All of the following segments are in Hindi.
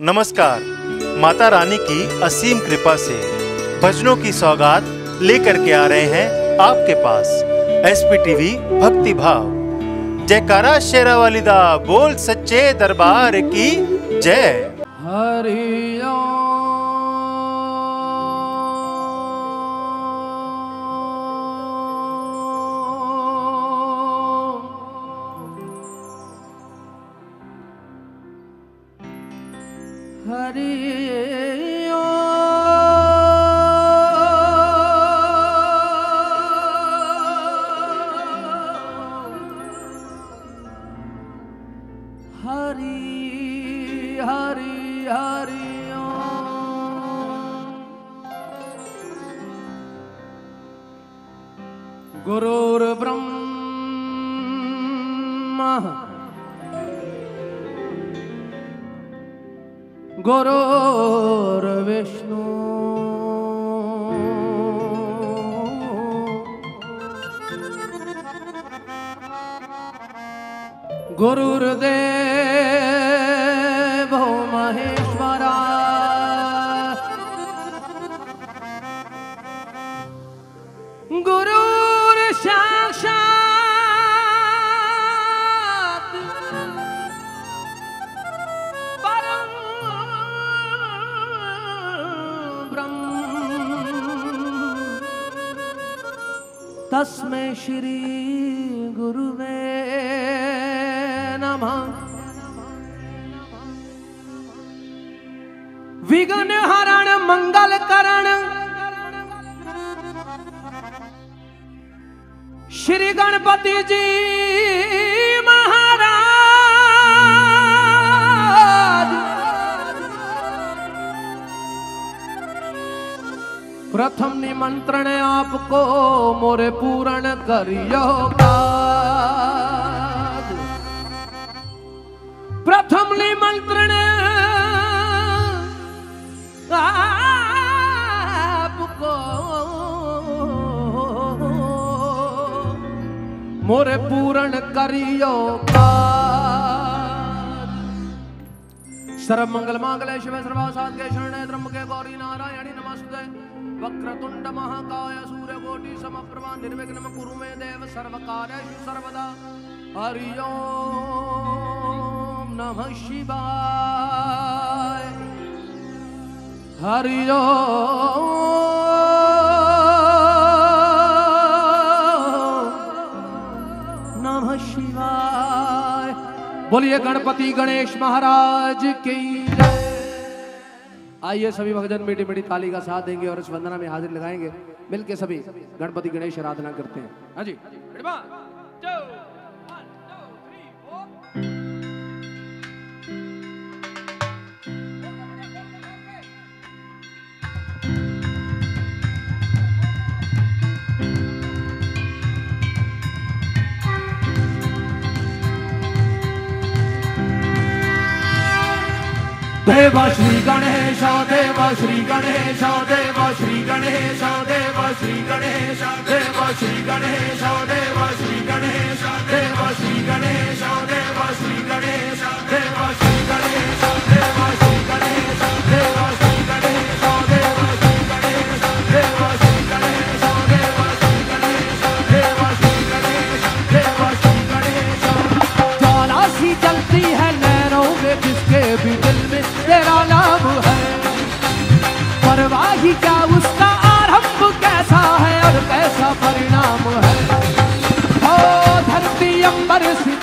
नमस्कार, माता रानी की असीम कृपा से भजनों की सौगात लेकर के आ रहे हैं आपके पास एस पी टीवी भक्ति भाव। जयकारा शेरा वालिदा बोल सच्चे दरबार की जय। हरि Shri करियो प्रथम निमंत्रण। आपको। मोरे पूर्ण करियो। सर्व मंगल मांगल्य शिव सर्वा साध्य शरणे त्र्यंबके गौरी नारायणी नमस्ते। वक्रतुंड महाकाय सूर्य कोटि समप्रभा निर्विघ्नं सर्वकार्येषु सर्वदा। हरि ओम नमः शिवाय। हरि नमः शिवाय। बोलिए गणपति गणेश महाराज की आइए सभी भक्तजन मीठी मीठी ताली का साथ देंगे और इस वंदना में हाजिर लगाएँगे। मिलके सभी गणपति गणेश आराधना करते हैं। हाँ जी। 是 देव श्री गणेश देव श्री गणेश देव श्री गणेश देव श्री गणेश देव श्री गणेश देव श्री गणेश देव श्री गणेश देव श्री गणेश देव श्री गणेश देव श्री गणेश देव श्री गणेश देव श्री गणेश देव श्री गणेश देव श्री गणेश देव श्री गणेश देव श्री गणेश ज्वाला है परवाही क्या उसका आरंभ कैसा है और कैसा परिणाम है? ओ धरती अंबर सितारे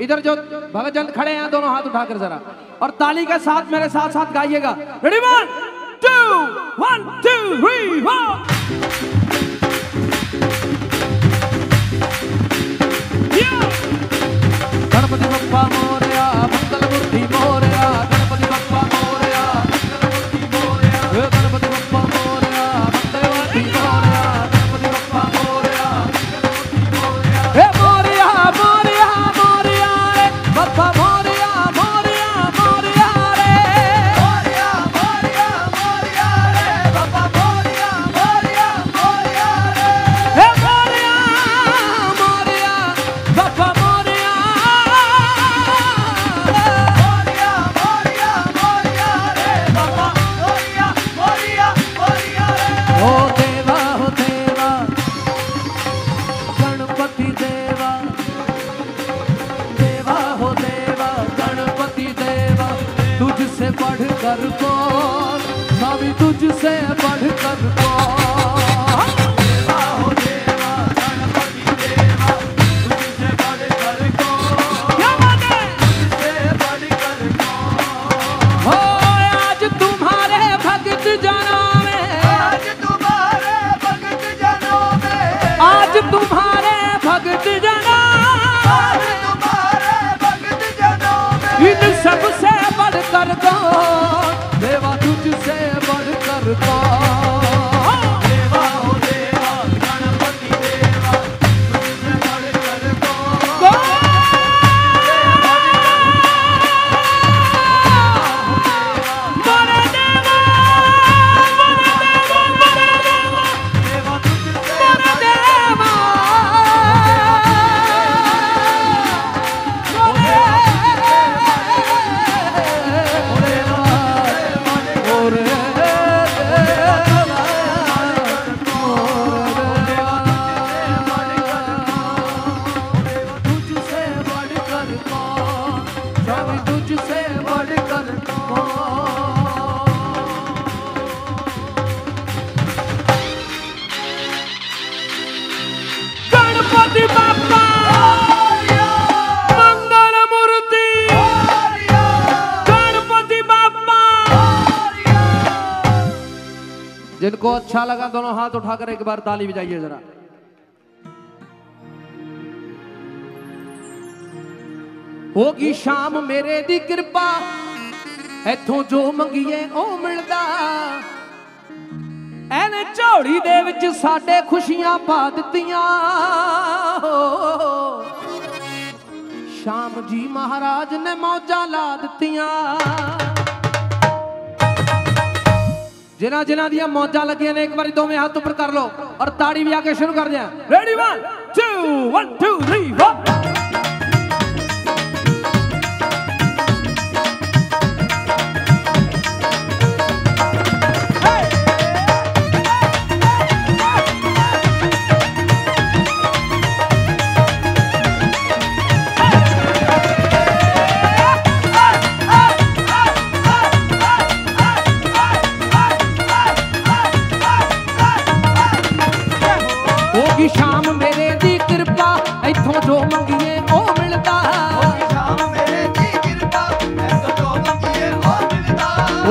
इधर जो भगत जन खड़े हैं, दोनों हाथ उठाकर जरा। और ताली के साथ मेरे साथ साथ गाइएगा। रेडी वन ਦੋਨੋ ਹੱਥ ਉਠਾ हाथ ਇੱਕ ਵਾਰ ਤਾਲੀ ताली ਜ਼ਰਾ। ਹੋ ਗਈ ਸ਼ਾਮ ਮੇਰੇ ਦੀ ਕਿਰਪਾ, ਇੱਥੋਂ ਜੋ ਮੰਗੀਏ ਉਹ ਮਿਲਦਾ। ਐਨ ਝੋੜੀ ਦੇ ਵਿੱਚ ਸਾਡੇ ਖੁਸ਼ੀਆਂ ਪਾ ਦਿੱਤੀਆਂ। ਸ਼ਾਮ ਜੀ ਮਹਾਰਾਜ ਨੇ ਮੌਜਾਂ ਲਾ ਦਿੱਤੀਆਂ। जिना जिना दिया मौजा लगिया ने, एक बार दो में हाथ ऊपर कर लो और ताड़ी भी आके शुरू कर दिया ready one two one two three four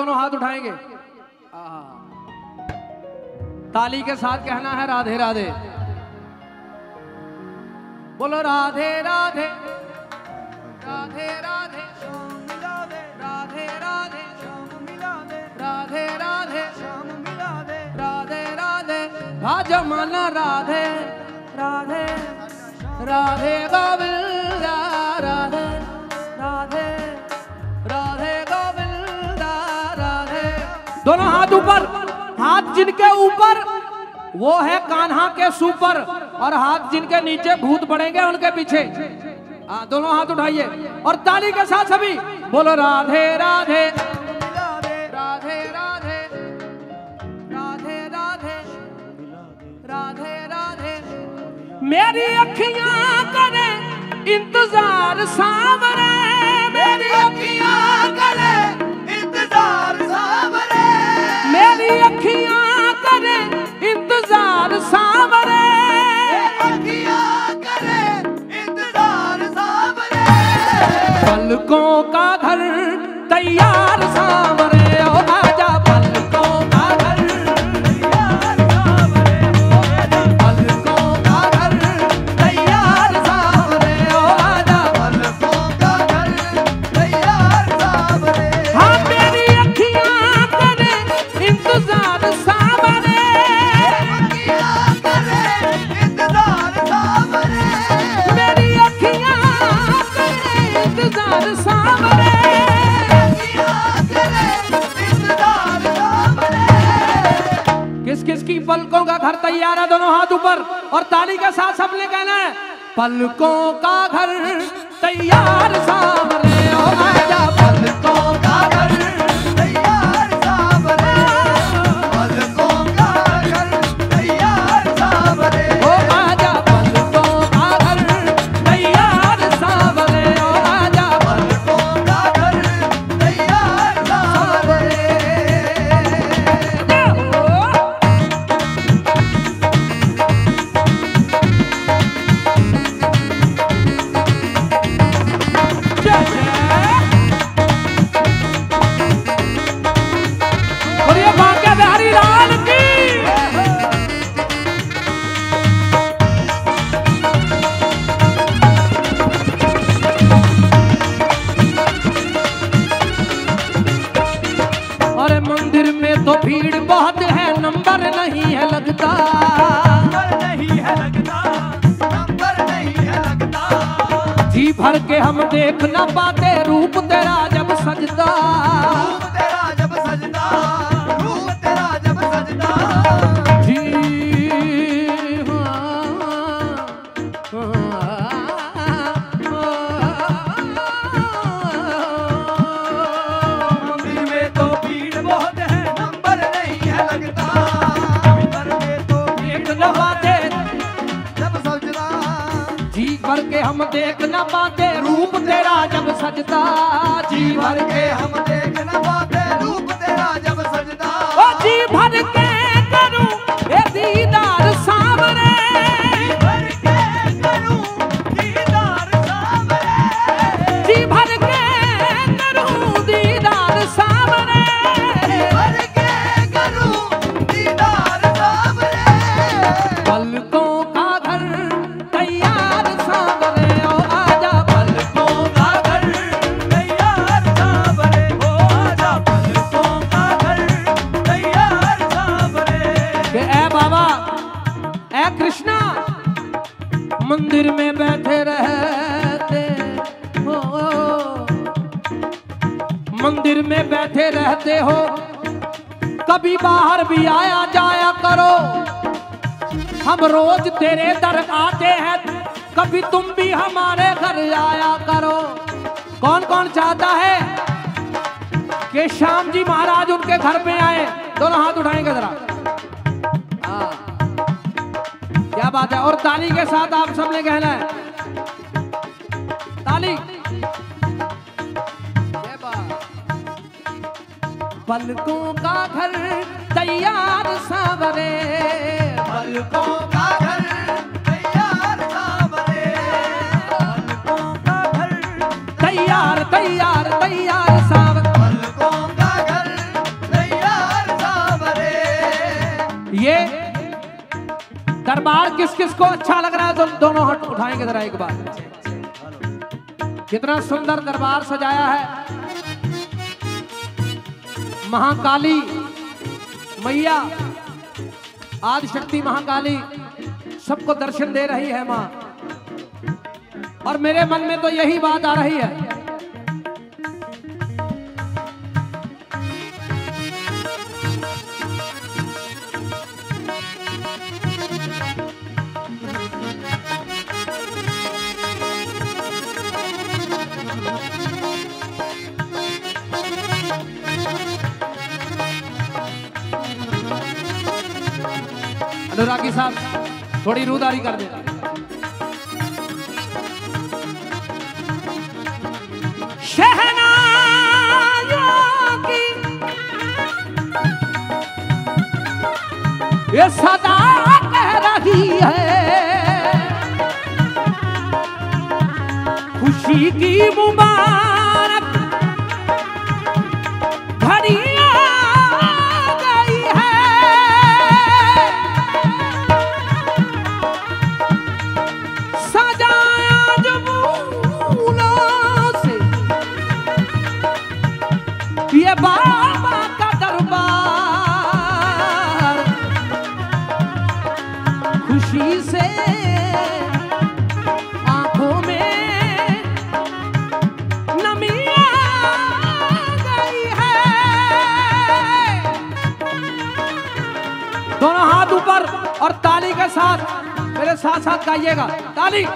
दोनों हाथ उठाएँगे। ताली के साथ कहना है, राधे राधे। बोलो, राधे राधे। राधे राधे राधे राधे राधे राधे राधे राधे। भाज राधे। राधे राधे गोविंद राधे। दोनों हाथ ऊपर। हाथ जिनके ऊपर वो है कान्हा के सुपर। और हाथ जिनके नीचे भूत पड़ेंगे उनके पीछे। आ, दोनों हाथ उठाइए। और ताली के साथ सभी बोलो राधे राधे। राधे राधे राधे। राधे राधे। राधे राधे। मेरी अखियाँ करे इंतज़ार सामने। मेरी अखियाँ अखियाँ करे इंतज़ार सावरे। करे इंतज़ार सावरे। पलकों का घर तैयार सावरे। की पलकों का घर तैयार है दोनों हाथ ऊपर। और ताली के साथ सबने कहना है, पलकों का घर तैयार सा देख ना पा ਹਮ ਦੇਖ ਨਾ ਪਾਤੇ, ਰੂਪ ਤੇਰਾ ਜਬ ਸਜਦਾ। ਜੀ ਭਰ ਕੇ ਹਮ ਦੇਖ ਨਾ ਪਾਤੇ, ਰੂਪ ਤੇਰਾ ਜਬ ਸਜਦਾ। ਓ ਜੀ ਭਰ ਕੇ हम रोज तेरे दर आते हैं। कभी तुम भी हमारे घर आया करो। कौन कौन चाहता है कि श्याम जी महाराज उनके घर पे आए? दोनों हाथ उठाएँगे जरा। हाँ। क्या बात है? और ताली के साथ आप सबने कहना है। ताली। पलकों का घर तैयार सावरे। ये दरबार किस किस को अच्छा लग रहा है? तो दोनों हाथ उठाएँगे जरा एक बार। कितना सुंदर दरबार सजाया है। महाकाली मैया आदि शक्ति महाकाली सबको दर्शन दे रही है माँ। और मेरे मन में तो यही बात आ रही है रूदारी कर दे साथ साथ गाइएगा। ताली।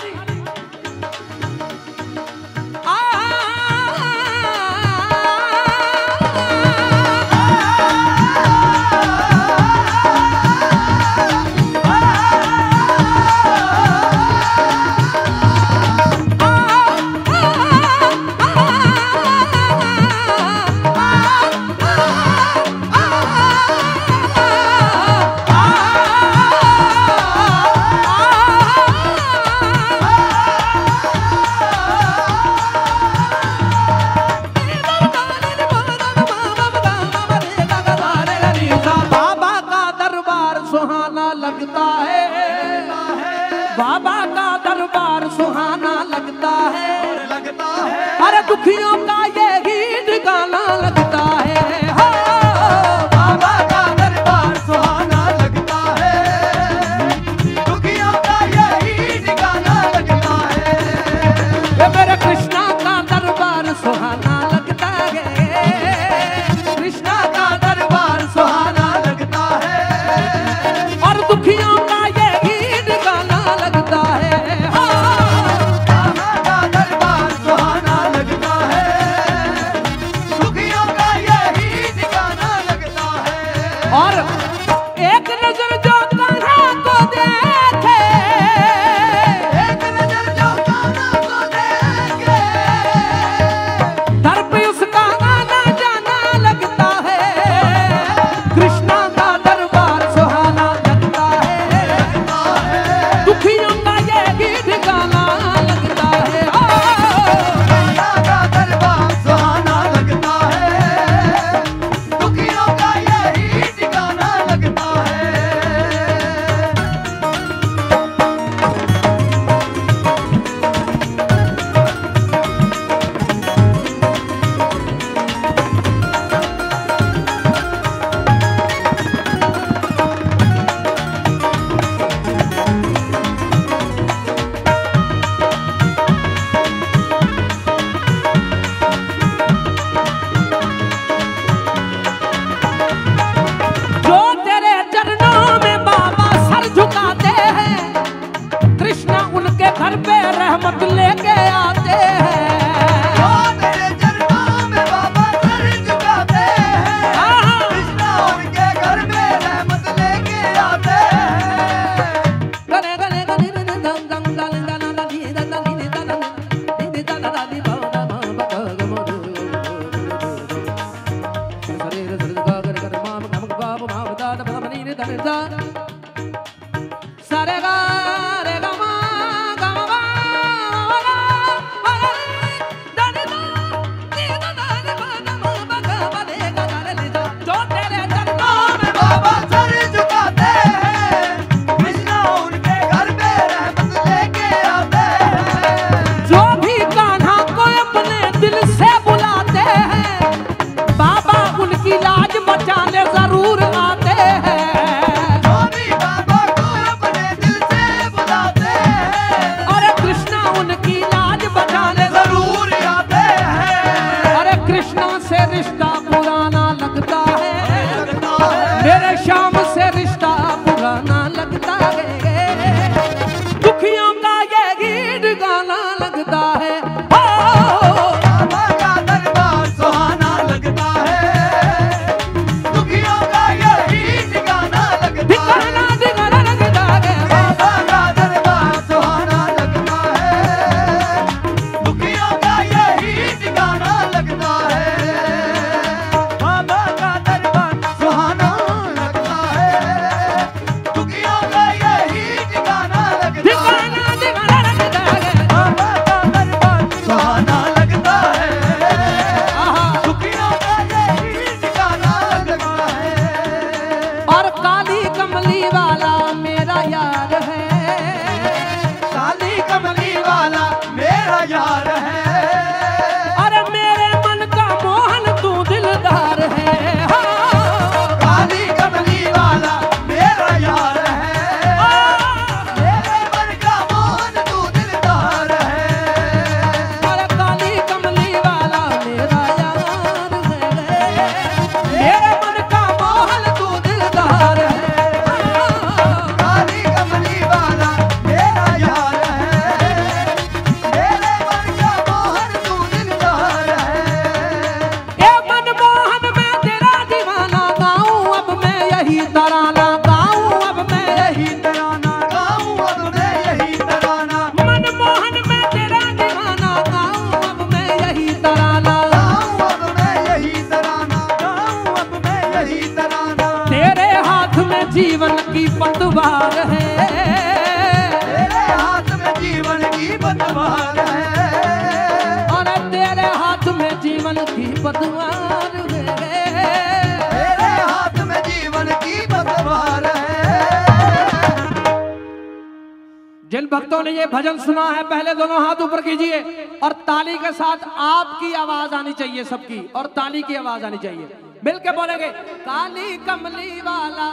जानी चाहिए। मिलके बोलेंगे, काली कमली वाला।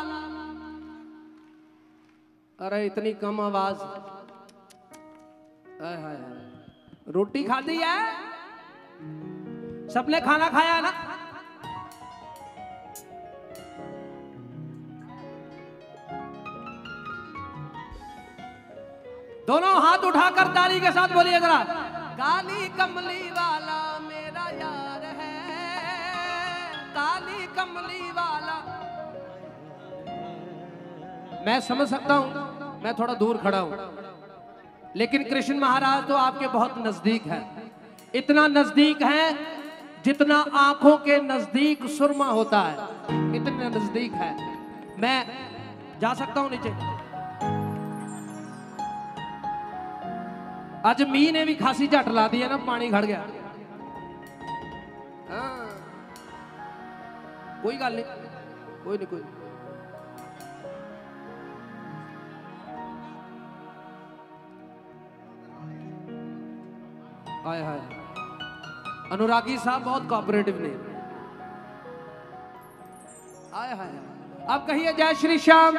अरे, इतनी कम आवाज़। रोटी खा दी है? सबने खाना खाया ना? दोनों हाथ उठाकर ताली के साथ बोलिए जरा, काली कमली वाला मेरा यार काली कमली वाला। मैं समझ सकता हूँ, मैं थोड़ा दूर खड़ा हूँ। लेकिन कृष्ण महाराज तो आपके बहुत नज़दीक है। इतना नज़दीक है जितना आँखों के नज़दीक सुरमा होता है। इतने नज़दीक है। मैं जा सकता हूँ नीचे। अज मी ने भी खासी झट ला दी है ना, पानी खड़ गया। कोई गल नहीं, कोई नहीं, कोई हाय हाय अनुरागी साहब बहुत कोऑपरेटिव ने। हाय हाय अब कहिए जय श्री श्याम।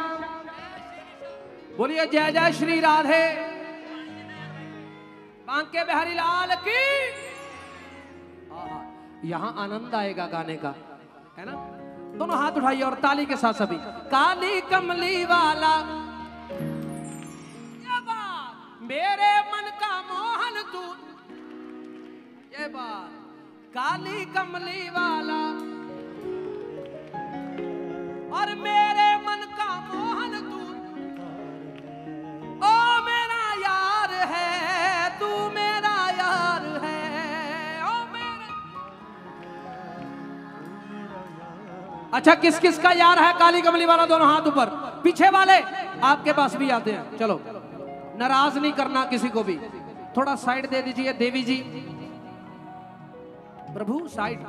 बोलिए जय जय श्री राधे। बांके बिहारी लाल की। हाँ, हाँ। यहाँ आनंद आएगा गाने का, है ना? दोनों हाथ उठाइए और ताली के साथ सभी। काली कमली वाला। मेरे मन का मोहन तू। ये बात, काली कमली वाला। और मेरे अच्छा किस किस का यार है काली कमली वाला दोनों हाथ ऊपर? पीछे वाले? आपके पास भी आते हैं। चलो, नाराज़ नहीं करना किसी को भी। थोड़ा साइड दे दीजिए, देवी जी। प्रभु साइड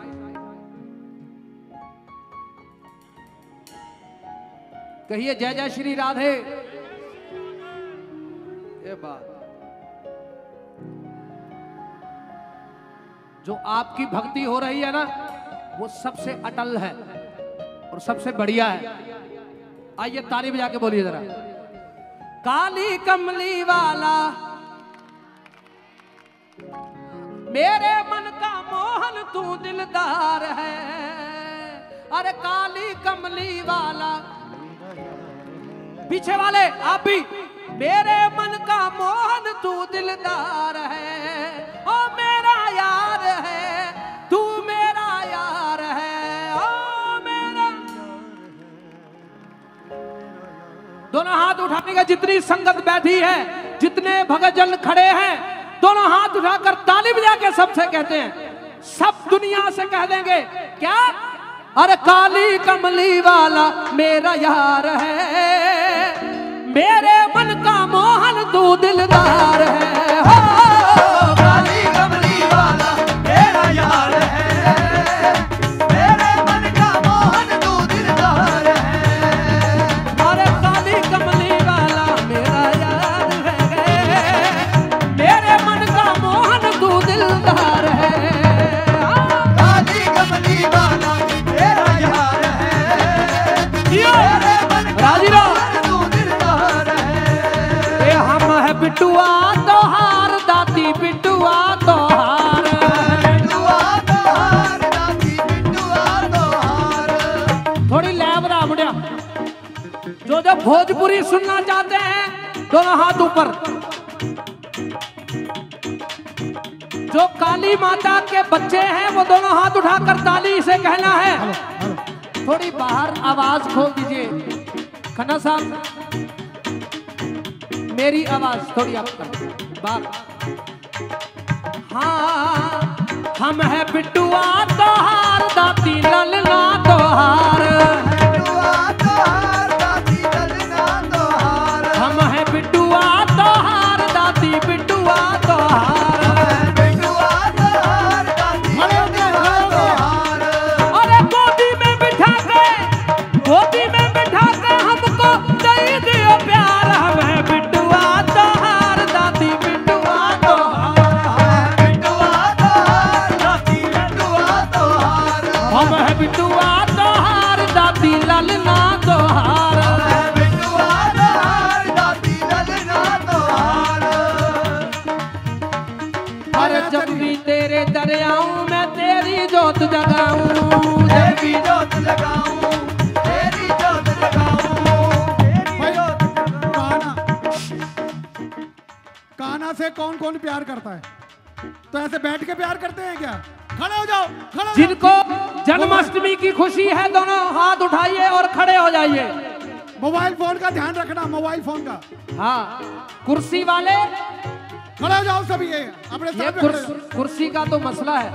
कहिए, जय जय श्री राधे। ये बात। जो आपकी भक्ति हो रही है ना, वो सबसे अटल है। और सबसे बढ़िया है। आइए ताली बजा के बोलिए जरा। काली कमली वाला, मेरे मन का मोहन तू दिलदार है। अरे काली कमली वाला, पीछे वाले, आप भी। मेरे मन का मोहन तू दिलदार है। दोनों हाथ उठाने का जितनी संगत बैठी है, जितने भगत जन खड़े हैं, दोनों हाथ उठाकर ताली बजा के सबसे कहते हैं, सब दुनिया से कह देंगे, क्या? अरे काली कमली वाला मेरा यार है, मेरे मन का मोहन तू दिलदार है। भोजपुरी सुनना चाहते हैं दोनों हाथ ऊपर। जो काली माता के बच्चे हैं वो दोनों हाथ उठाकर ताली से कहना है। थोड़ी बाहर आवाज़ खोल दीजिए। खन्ना साहब मेरी आवाज़ थोड़ी आप कर। बाहर। हाँ हम है बिट्टुआ तोहार दाती ललना तोहार। प्यार करता है। तो ऐसे बैठ के प्यार करते हैं क्या? खड़े हो जाओ खड़े जिनको जन्माष्टमी की खुशी है दोनों हाथ उठाइए और खड़े हो जाइए। मोबाइल फ़ोन का ध्यान रखना मोबाइल फ़ोन का। हाँ कुर्सी वाले। खड़े हो जाओ सभी ये अपने ये कुर्स, का तो मसला है।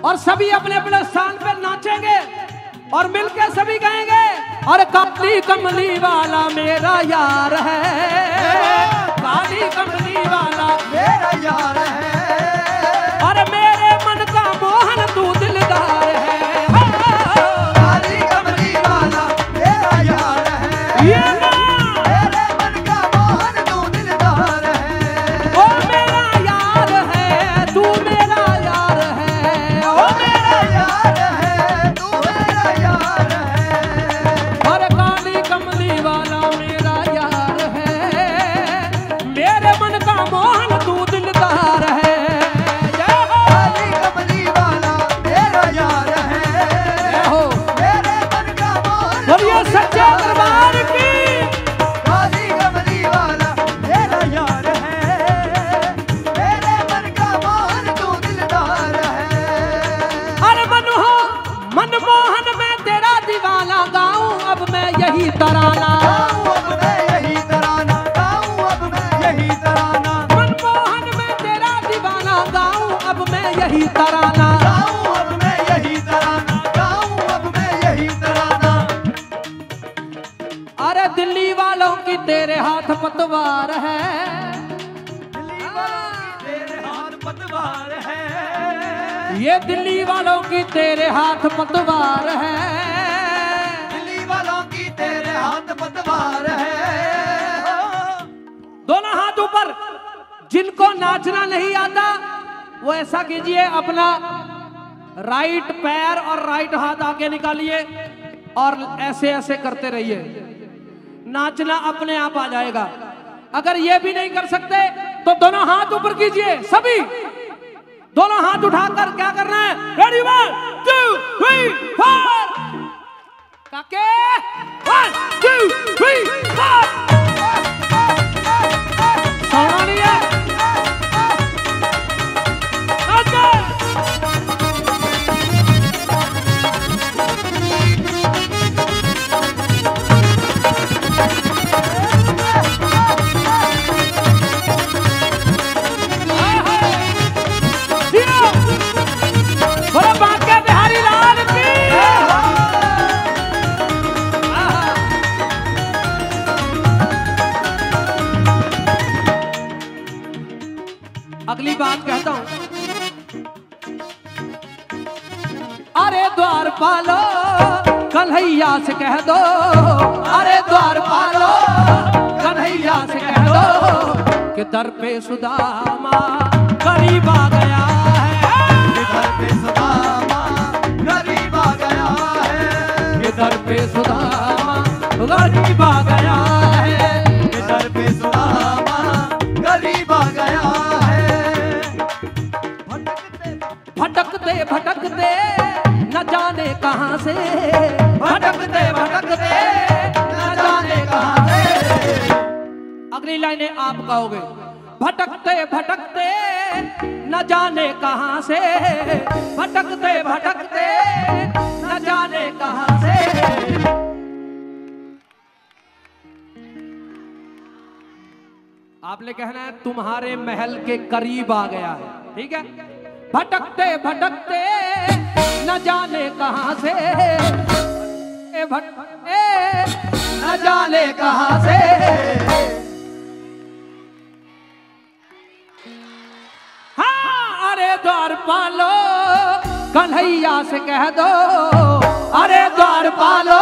और सभी अपने अपने स्थान पर नाचेंगे और मिलकर सभी गाएँगे और काली कमली वाला मेरा यार है। कमली वाला। मेरा यार पतवार है। दिल्ली वालों की तेरे हाथ पतवार है। दोनों हाथ ऊपर जिनको नाचना नहीं आता वो ऐसा कीजिए अपना राइट पैर और राइट हाथ आगे निकालिए और ऐसे ऐसे करते रहिए। नाचना अपने आप आ जाएगा। अगर ये भी नहीं कर सकते तो दोनों हाथ ऊपर कीजिए सभी। दोनों हाथ उठाकर क्या करना है? Ready one two three four काके वन टू थ्री फोर सोना नहीं अगली बात कहता हूँ। अरे द्वार पालो कन्हैया से कह दो। अरे द्वार पालो कन्हैया से कह दो कि दर पे सुदामा गरीब आ गया है। घर पे सुदामा गरीब आ गया है। इधर पे सुदामा गरीब भटकते, न जाने कहाँ से। भटकते भटकते, न जाने कहाँ से। अगली लाइनें आप गाओगे। भटकते भटकते, न जाने कहाँ से। भटकते भटकते, न जाने कहाँ से। आपने कहना है, तुम्हारे महल के करीब आ गया है। ठीक है? भटकते भटकते, न जाने कहाँ से। ए भट न जाने कहाँ से। हाँ अरे द्वार पालो, कन्हैया से कह दो। अरे द्वार पालो,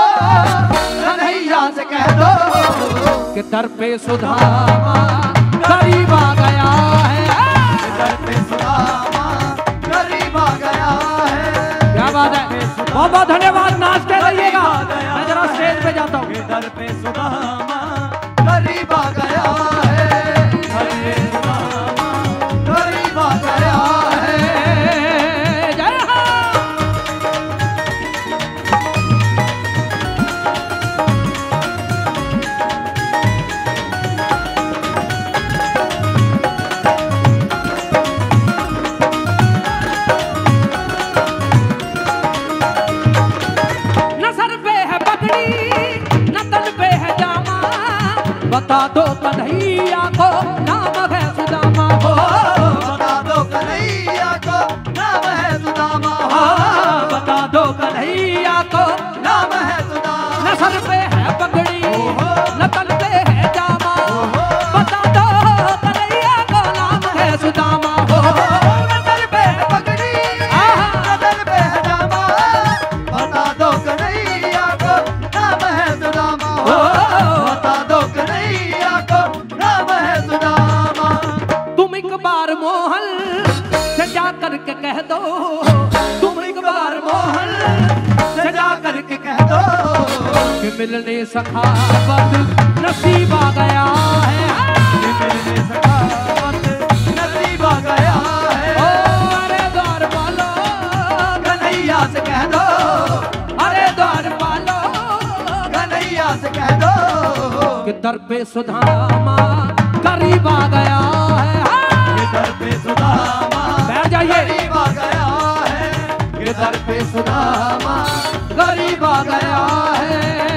कन्हैया से कह दो। कि दर पे सुधामा, गरीब आ गया है। घर पे सुदामा गया है। क्या बात है? बहुत बहुत धन्यवाद नाचते रहिएगा। मैं जरा स्टेज पे जाता हूँ। पे बता दो कन्हैया मिलने सखावत नसीब आ गया है। नसीब आ गया है। ओ अरे द्वार पालो कन्हैया से कह दो। अरे द्वार पालो कन्हैया से कह दो। कि दर पे सुधामा करीब आ गया है। दर पे सुदामा बैठ जाइए। गरीब आ गया है। दर पे सुदामा गरीब आ गया है।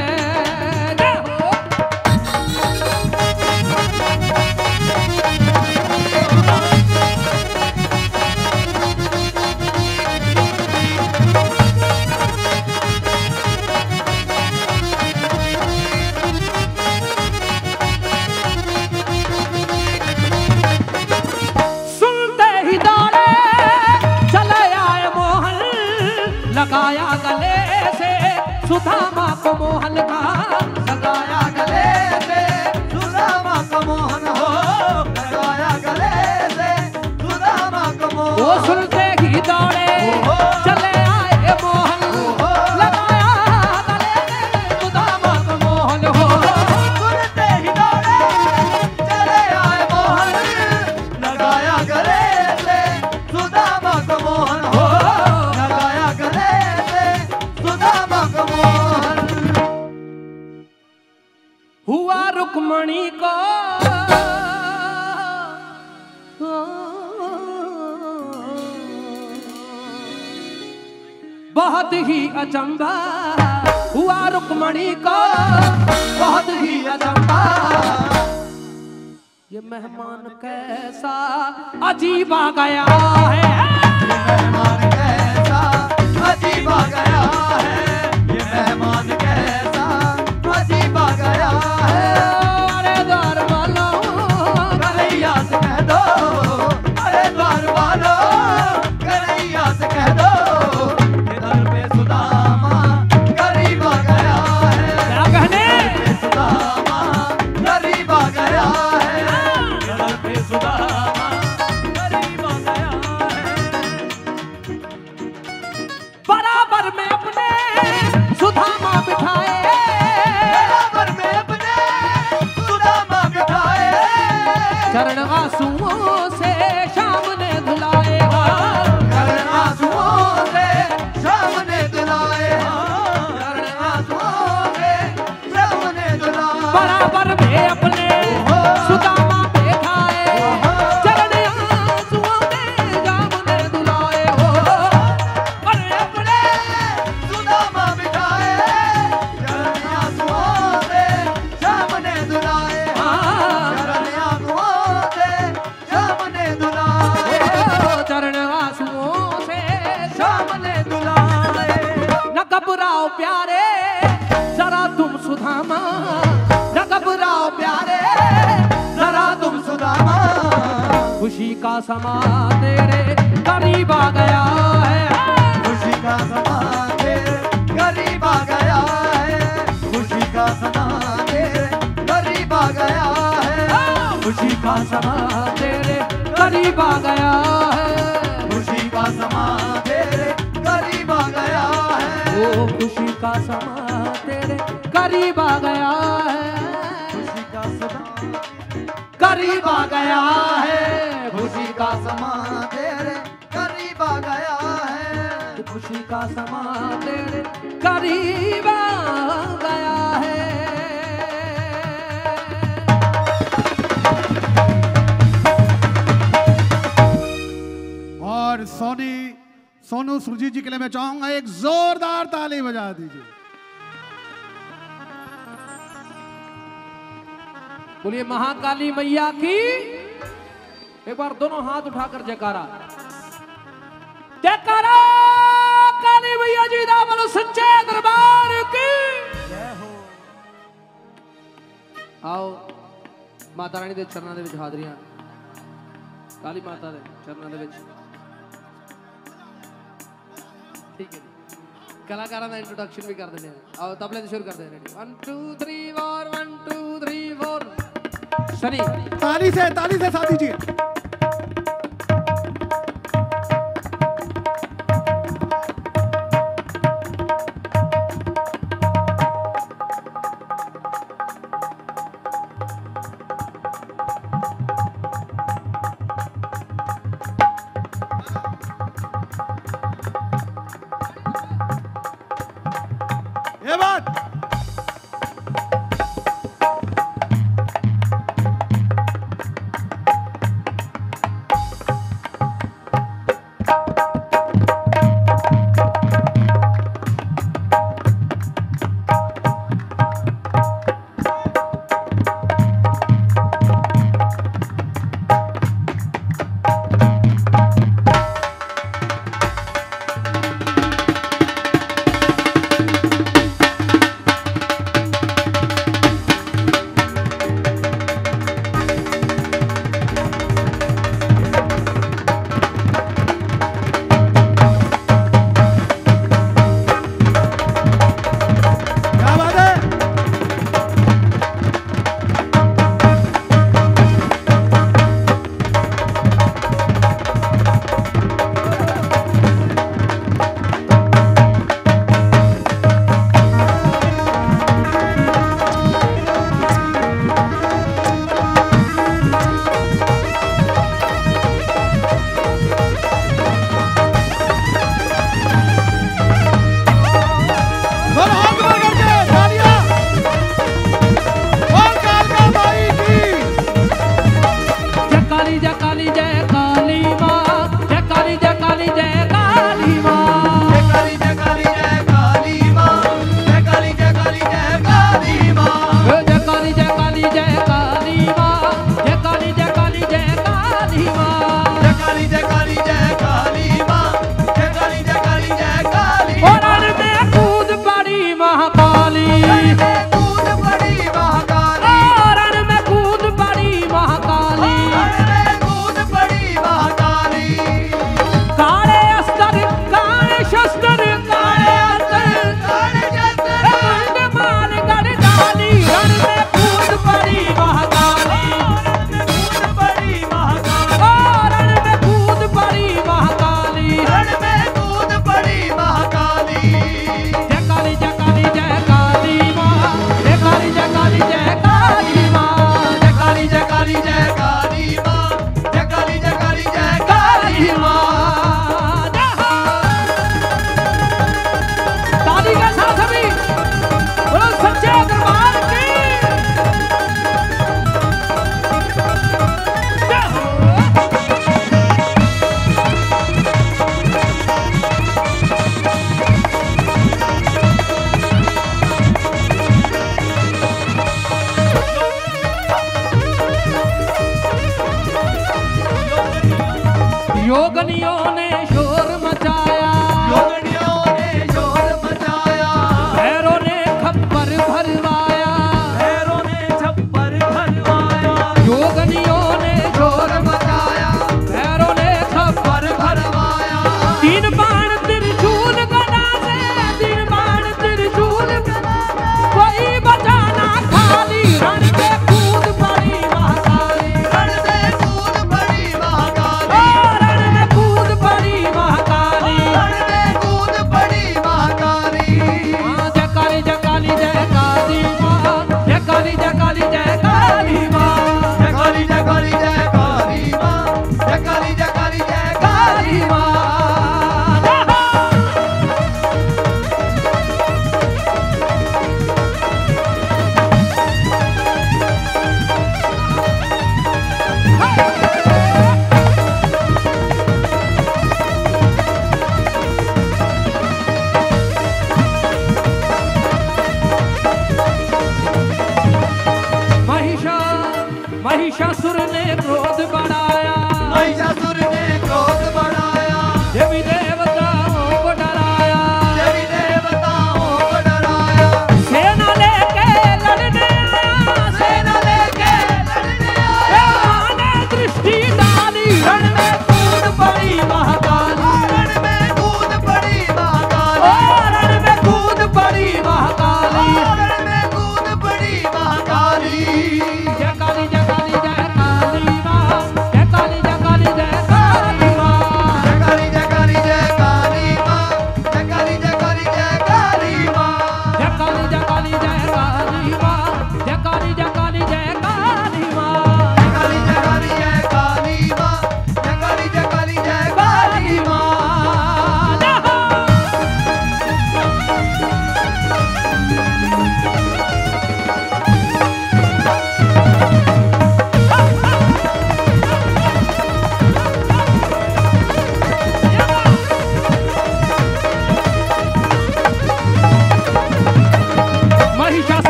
ਮਨ ਕੈਸਾ ਅਜੀਬਾ ਗਿਆ। खुशी का समा तेरे करीब गया है। और सोनी सोनू सुरजीत जी के लिए मैं चाहूँगा एक जोरदार ताली बजा दीजिए। बोलिए महाकाली मैया की एक बार दोनों हाथ उठाकर जयकारा। जयकारा! ने भैया जी का सच्चे दरबार आओ, माता रानी के चरणों के हाजरी काली माता के चरणों के कलाकार का इंट्रोडक्शन भी कर दें आओ, तबले से शुरू कर दें one two three four one two three four Sunny ताली से ताली से साथी जी।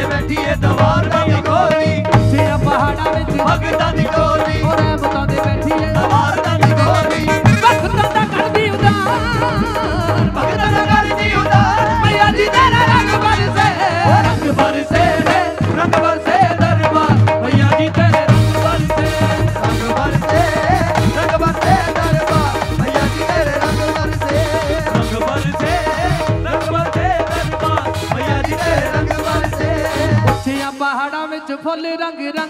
Devet je dobar da mi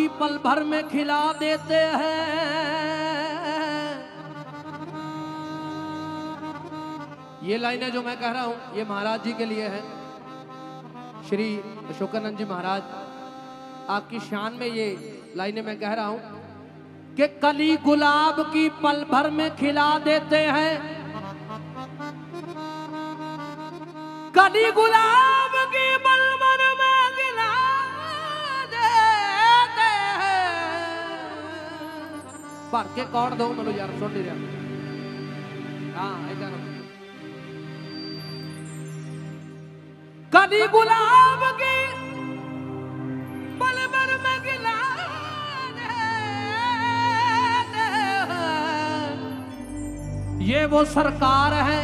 की पल भर में खिला देते हैं। ये लाइनें जो मैं कह रहा हूँ, ये महाराज जी के लिए है। श्री अशोकानंद जी महाराज, आपकी शान में ये लाइनें मैं कह रहा हूँ कि कली गुलाब की पल भर में खिला देते हैं। कली गुलाब की पल भर ਭਰ ਕੇ ਕੌੜ ਦੋ ਮੈਨੂੰ ਯਾਰ ਸੁਣ ਨਹੀਂ ਰਿਹਾ ਹਾਂ ਇਧਰ कली गुलाब की पलवर में गिला ये वो सरकार है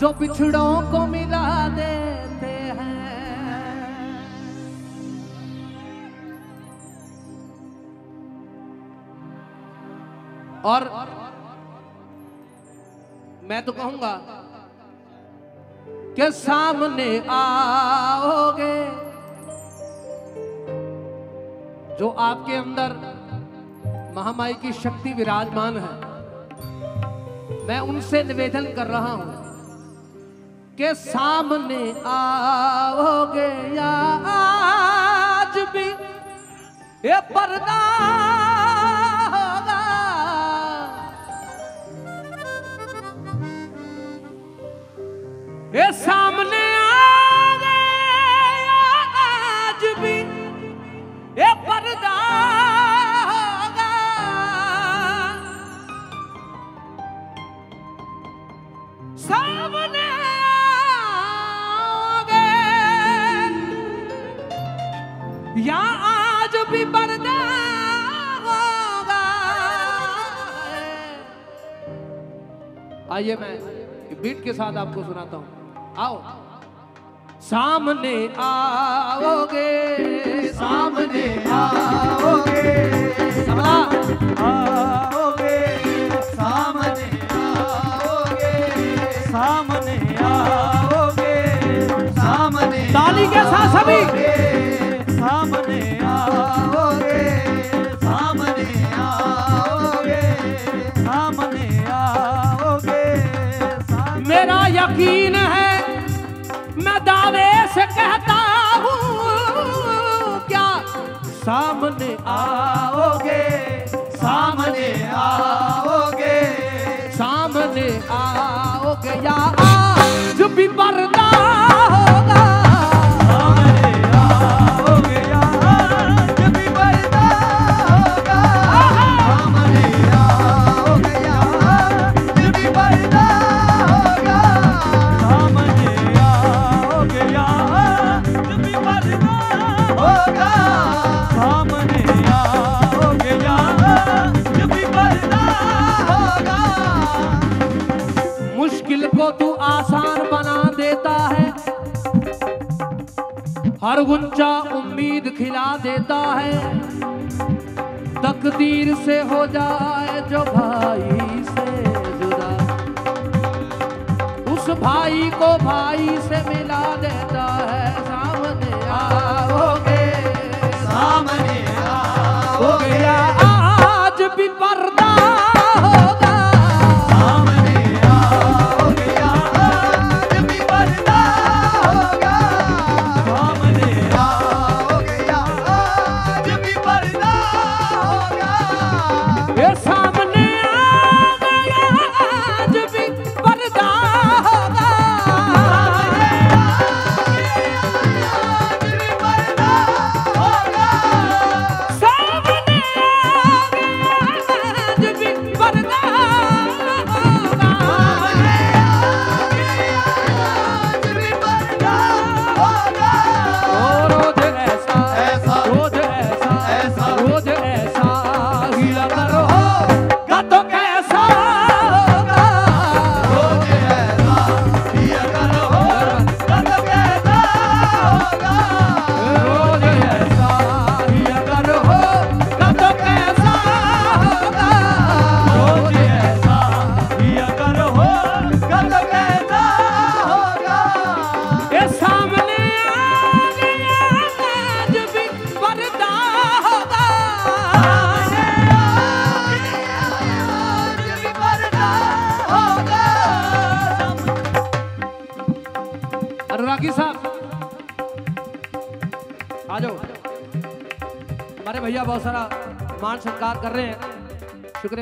जो पिछड़ों को मिला देते और मैं तो कहूँगा के सामने आओगे जो आपके अंदर महामाई की शक्ति विराजमान है। मैं उनसे निवेदन कर रहा हूँ के सामने आओगे या आज भी ये पर्दा ये सामने आ गए, आज भी ये पर्दा सामने या आज भी पर्दा होगा। आइए मैं बीट के साथ आपको सुनाता हूँ। आओ। सामने आओगे। सामने आओगे। सबला आओगे। सामने आओगे। सामने आओगे। सामने ताली के साथ सभी। सामने आओगे। सामने आओगे। सामने आओगे। मेरा यकीन सामने आओगे सामने आओगे सामने आओगे। या आज भी पर्दा होगा हर गुंचा उम्मीद खिला देता है। तकदीर से हो जाए जो भाई से जुदा। उस भाई को भाई से मिला देता है। सामने आओगे सामने आओगे।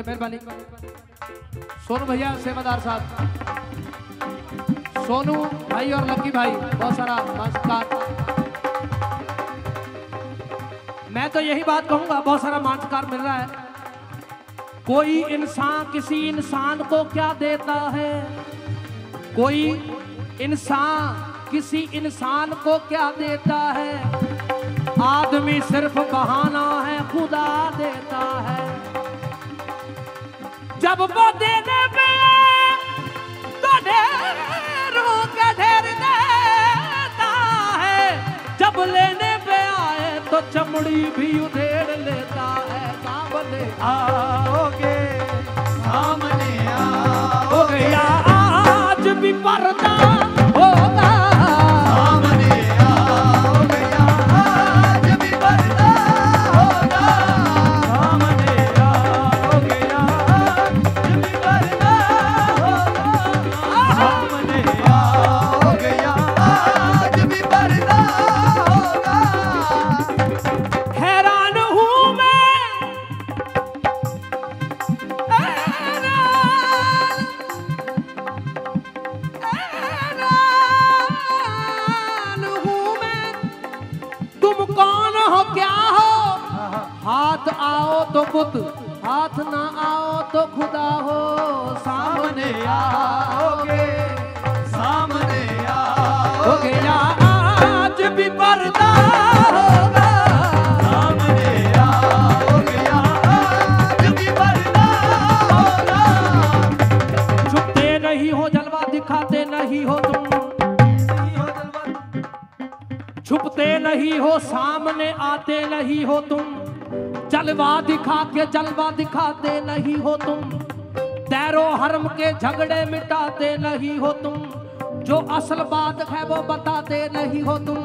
करे मेहरबानी। सोनू भैया, सेवादार साहब। सोनू भाई और लक्की भाई, बहुत सारा मांसकार मैं तो यही बात कहूँगा, बहुत सारा मांसकार मिल रहा है। कोई इंसान किसी इंसान को क्या देता है? कोई इंसान किसी इंसान को क्या देता है? आदमी सिर्फ़ बहाना है, खुदा जब पौधे ने पे तो ढेरों का ढेर देता है जब लेने पे आए तो चमड़ी भी उधेड़ लेता है। सामने आओगे। सामने आओगे। आज भी पर्दा होगा नहीं हो तुम। जलवा दिखा के जलवा दिखाते नहीं हो तुम। तैरो हरम के झगड़े मिटाते नहीं हो तुम। जो असल बात है वो बताते नहीं हो तुम।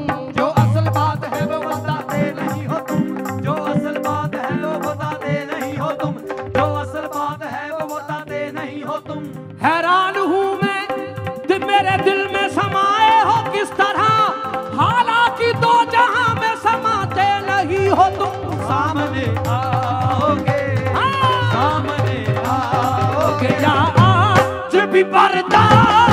We part of that.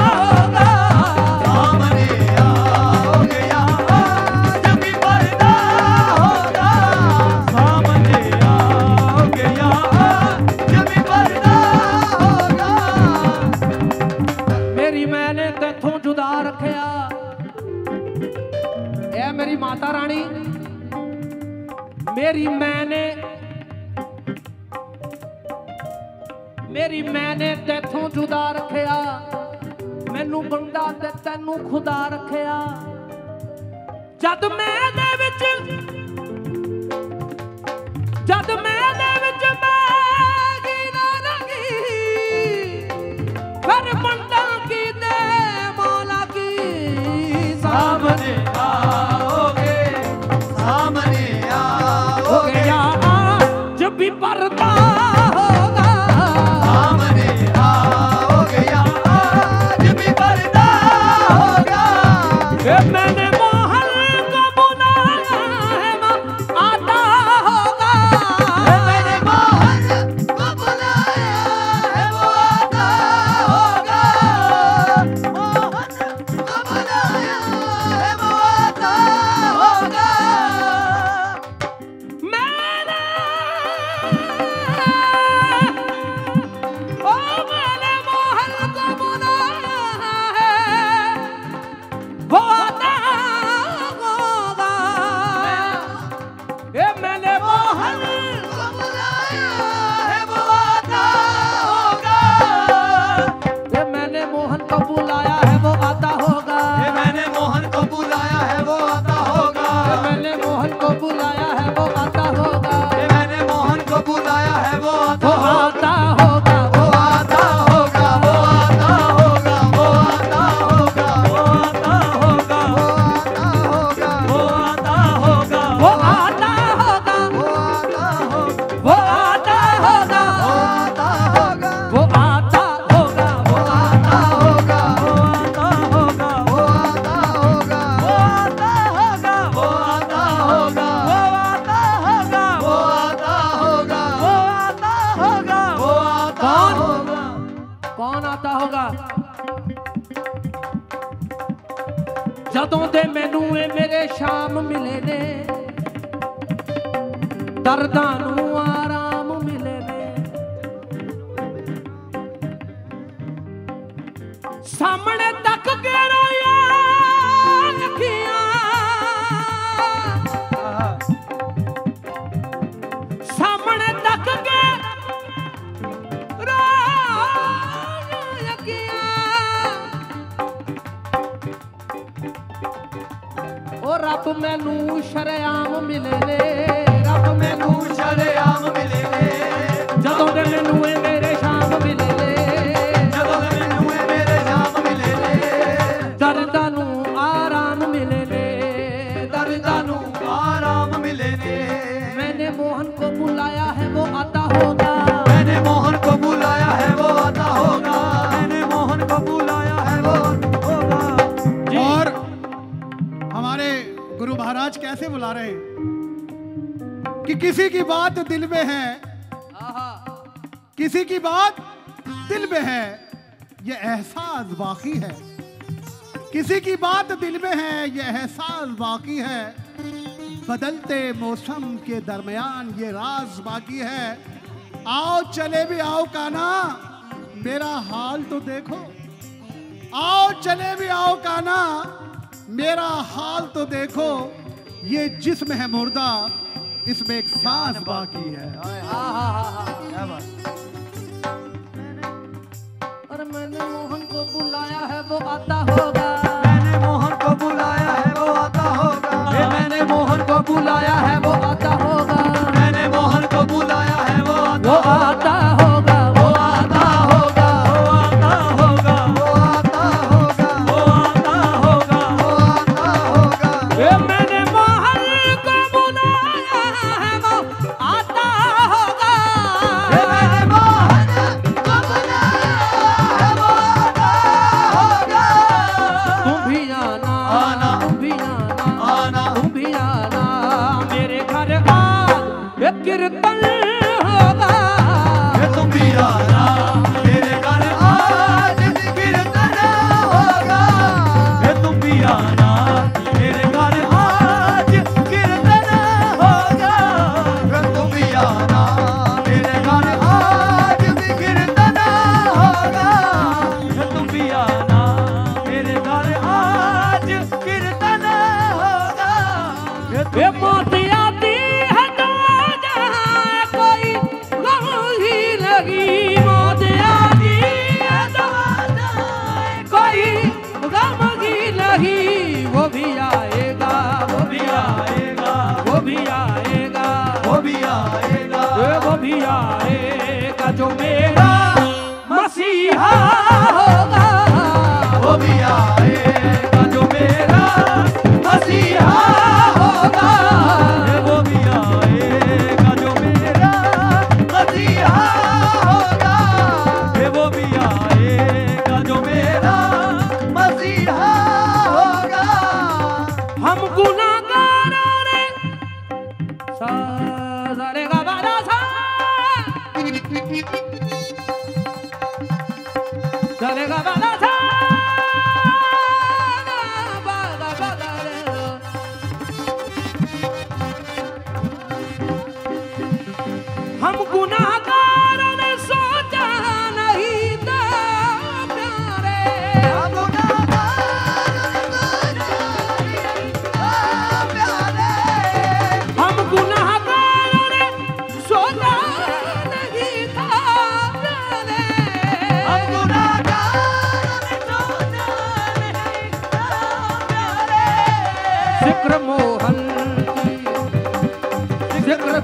ऐसे बुला रहे हैं? कि किसी की बात दिल में है? किसी की बात दिल में है? ये एहसास बाकी है। किसी की बात दिल में है, ये एहसास बाकी है। बदलते मौसम के दरमियान ये राज बाकी है। आओ चले भी, आओ काना मेरा हाल तो देखो। आओ चले भी, आओ काना मेरा हाल तो देखो। ये जिसम है मुर्दा इसमें एक सांस बाकी है। और मैंने मोहन को बुलाया है वो आता होगा। मैंने मोहन को बुलाया है वो आता होगा। मैंने मोहन को बुलाया है वो आता होगा। मैंने मोहन को बुलाया है वो आता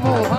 어.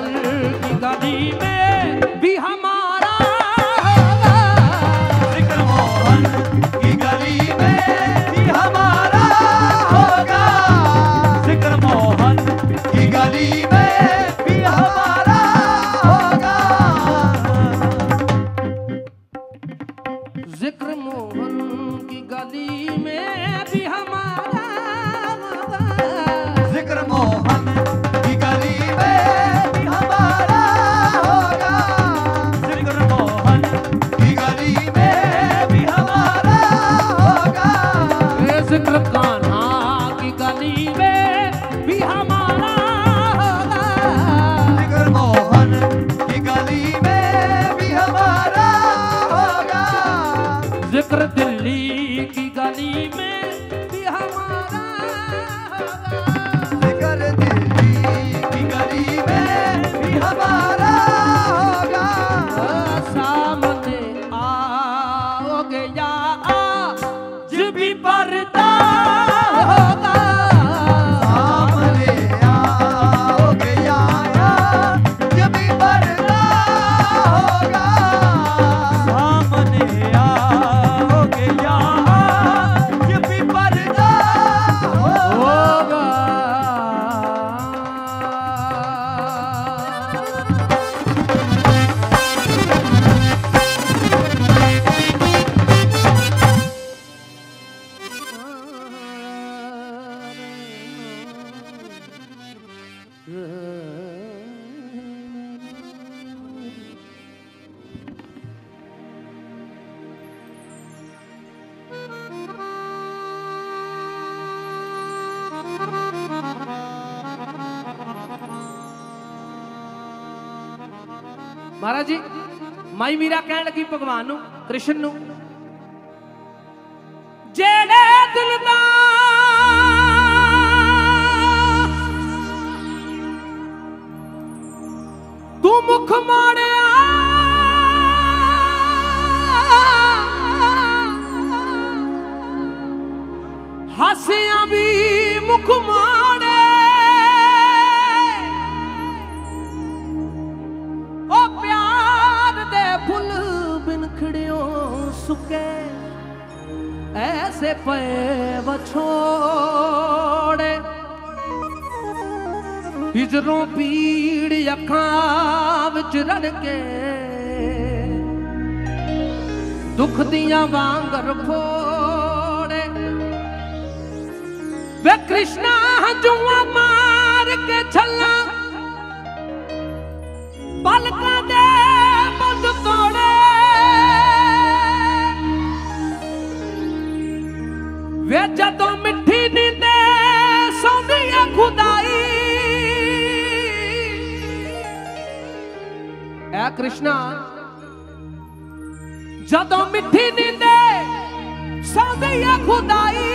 ਵੇ ਜਦੋਂ ਮਿੱਠੀ ਨੀਂਦੇ ਸੌਂਦੀ ਆ ਖੁਦਾਈ। ਐ ਕ੍ਰਿਸ਼ਨਾ, ਜਦੋਂ ਮਿੱਠੀ ਨੀਂਦੇ ਸੌਂਦੀ ਆ ਖੁਦਾਈ।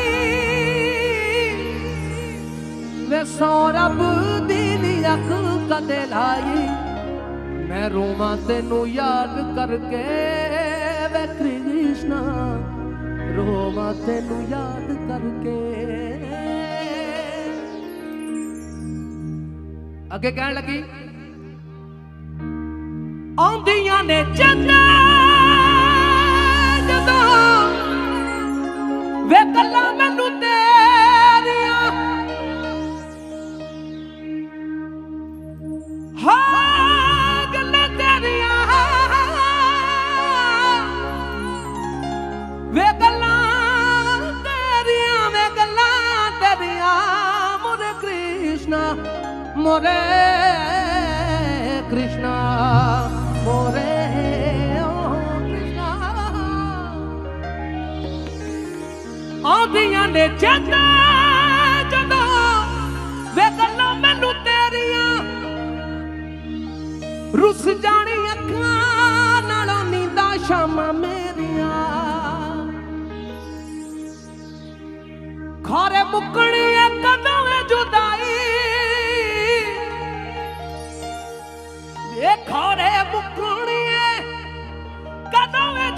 ਵੇ ਸੋ ਰੱਬ ਦੀ ਨੀ ਅੱਖ ਕਦੇ ਲਾਈ। ਮੈਂ ਰੋਵਾਂ ਤੈਨੂੰ ਯਾਦ ਕਰਕੇ, ਵੇ ਕ੍ਰਿਸ਼ਨਾ। ਰੋਵਾਂ ਤੈਨੂੰ ਯਾਦ ਕਰਕੇ। ਅੱਗੇ ਕਹਿਣ ਲੱਗੀ ਆਉਂਦੀਆਂ ਨੇ ਚੰਨਾ ਜਦੋਂ ਵੇ ਗੱਲਾਂ ਮੈਨੂੰ ਮੋਰੇ ਕ੍ਰਿਸ਼ਨਾ ਮੋਰੇ ਓ ਕ੍ਰਿਸ਼ਨਾ ਆਉਂਦੀਆਂ ਨੇ ਚੰਨਾ ਜਦੋਂ ਵੇ ਗੱਲਾਂ ਮੈਨੂੰ ਤੇਰੀਆਂ ਰੁੱਸ ਜਾਣੀ ਅੱਖਾਂ ਨਾਲੋਂ ਨੀਂਦਾਂ ਸ਼ਾਮਾਂ ਮੇਰੀਆਂ। ਖਾਰੇ ਮੁੱਕਣੀ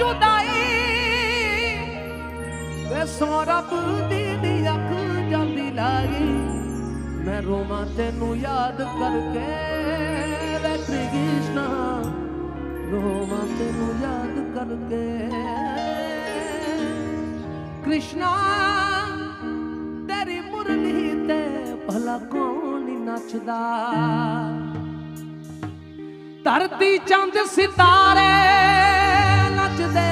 ਕਦੋਂ ਏ ਜੁਦਾਈ ਵੇ ਦੀ ਦੀ ਅੱਖ ਜਾਂਦੀ ਲਾਈ। ਮੈਂ ਰੋਵਾਂ ਤੈਨੂੰ ਯਾਦ ਕਰਕੇ। ਵੇ ਕ੍ਰਿਸ਼ਨਾ, ਰੋਵਾਂ ਤੈਨੂੰ ਯਾਦ ਕਰਕੇ। ਕ੍ਰਿਸ਼ਨਾ, ਤੇਰੀ ਮੁਰਲੀ ਤੇ ਭਲਾ ਕੌਣ ਨੀ ਨੱਚਦਾ? ਧਰਤੀ ਚੰਦ ਸਿਤਾਰੇ ਨੱਚਦੇ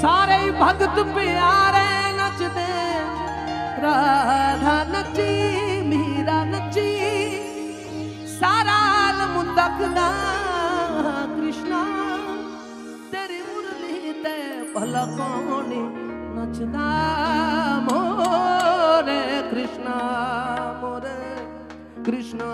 ਸਾਰੇ ਹੀ ਭਗਤ ਪਿਆਰੇ ਨੱਚਦੇ ਰਾਧਾ ਨੱਚੀ ਮੀਰਾ ਨੱਚੀ ਸਾਰਾ ਆਲਮ ਤੱਕਦਾ ਕ੍ਰਿਸ਼ਨਾ ਤੇਰੀ ਮੁਰਲੀ ਤੇ ਭਲਾ ਕੌਣ ਨੱਚਦਾ ਮੋਰੇ ਕ੍ਰਿਸ਼ਨਾ ਮੋਰੇ ਕ੍ਰਿਸ਼ਨਾ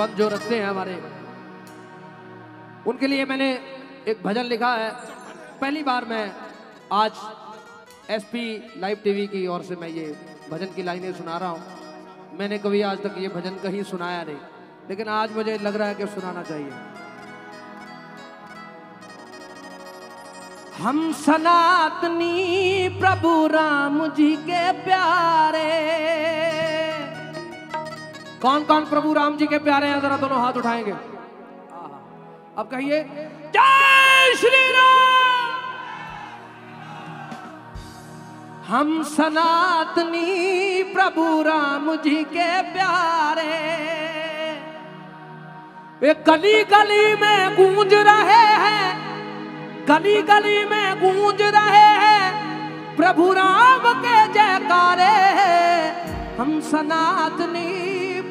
संबंध जो रखते हैं हमारे। उनके लिए मैंने एक भजन लिखा है। पहली बार मैं आज एसपी लाइव टीवी की ओर से मैं ये भजन की लाइनें सुना रहा हूँ। मैंने कभी आज तक ये भजन कहीं सुनाया नहीं, लेकिन आज मुझे लग रहा है कि सुनाना चाहिए। हम सनातनी प्रभु राम जी के प्यारे कौन कौन प्रभु राम जी के प्यारे हैं? जरा दोनों हाथ उठाएँगे। अब कहिए, जय श्री राम हम सनातनी प्रभु राम जी के प्यारे वे गली गली में गूंज रहे हैं। गली गली में गूंज रहे हैं। प्रभु राम के जयकारे हम सनातनी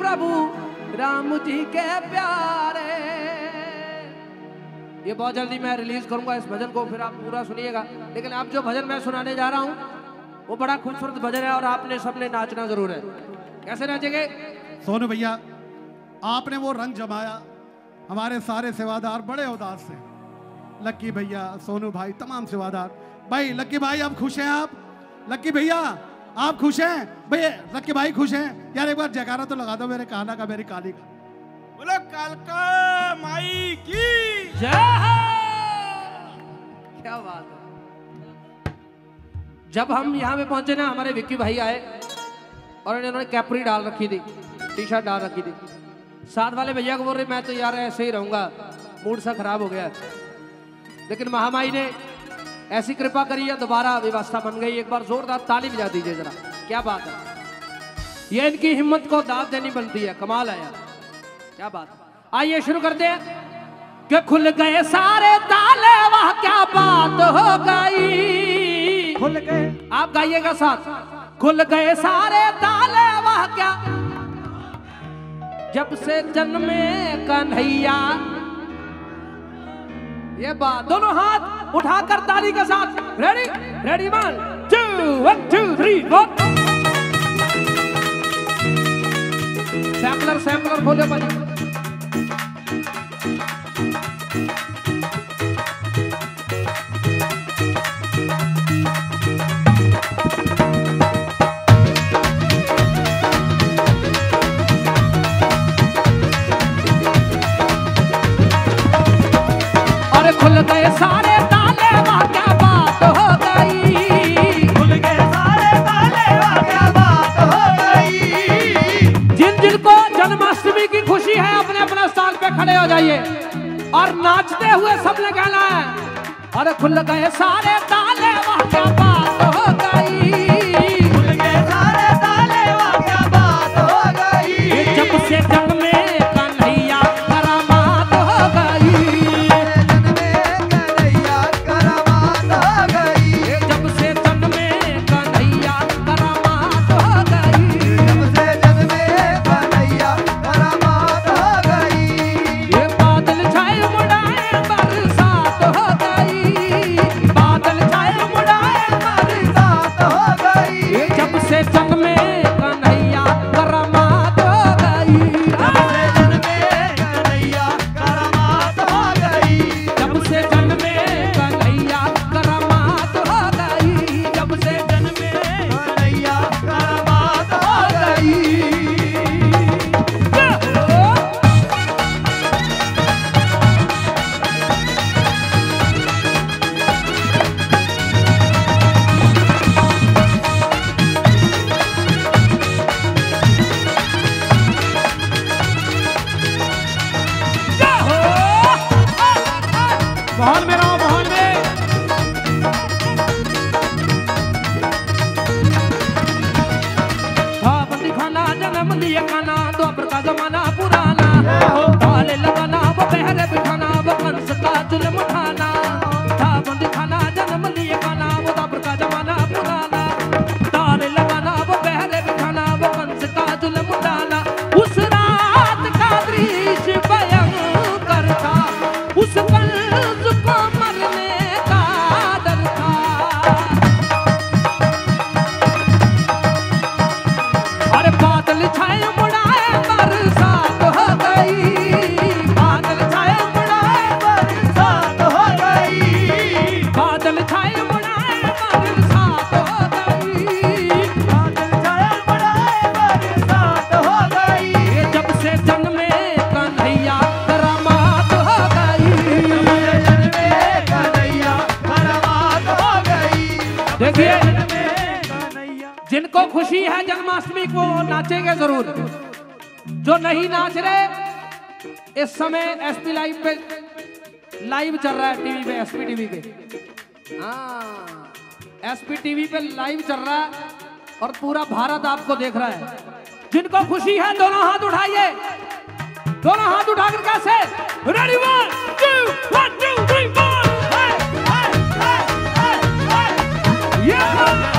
प्रभु, राम जी के प्यारे। ये बहुत जल्दी मैं रिलीज़ करूँगा इस भजन को, फिर आप पूरा सुनिएगा। लेकिन आप जो भजन मैं सुनाने जा रहा हूँ, वो बड़ा खूबसूरत भजन है और आपने सबने नाचना ज़रूर है। कैसे नाचेंगे? सोनू भैया, आपने वो रंग जमाया। हमारे सारे सेवादार बड़े उदास से लक्की भैया, सोनू भाई, तमाम सेवादार। भाई, लक्की भाई, आप खुश हैं आप? लक्की भैया आप खुश हैं? भैया लक्की भाई खुश हैं? यार एक बार जयकारा तो लगा दो मेरे काना का मेरी काली का। बोलो कालका माई की। जय क्या बात है। जब हम यहाँ पे पहुँचे ना हमारे विक्की भाई आए और इन्होंने कैपरी डाल रखी थी टी शर्ट डाल रखी थी। साथ वाले भैया को बोल रहे मैं तो यार ऐसे ही रहूँगा मूड सा खराब हो गया लेकिन महामाई ने ऐसी कृपा करिए दोबारा व्यवस्था बन गई। एक बार जोरदार ताली बजा दीजिए जरा। क्या बात है। ये इनकी हिम्मत को दाद देनी बनती है। कमाल है यार। क्या बात आइए शुरू करते हैं। कि खुल गए सारे ताले वाह क्या बात हो गई। खुल गए। आप गाइएगा साथ। खुल गए सारे ताले वाह क्या। जब से जन्मे कन्हैया ये बात दोनों हाथ उठाकर ताली के साथ। Ready ready one two one two three four sampler सैम्पलर खोले भाई। खड़े हो जाइए। और नाचते हुए सबने कहना है अरे खुल गए सारे ताले वाह खुशी है जन्माष्टमी को, नाचेंगे ज़रूर। जो नहीं नाच रहे, इस समय एसपी लाइव पे लाइव चल रहा है टीवी पे एसपी टीवी पे। हाँ। एसपी टीवी पे लाइव चल रहा है और पूरा भारत आपको देख रहा है। जिनको खुशी है, दोनों हाथ उठाइए। दोनों हाथ उठाकर कैसे ready one two one two three four ये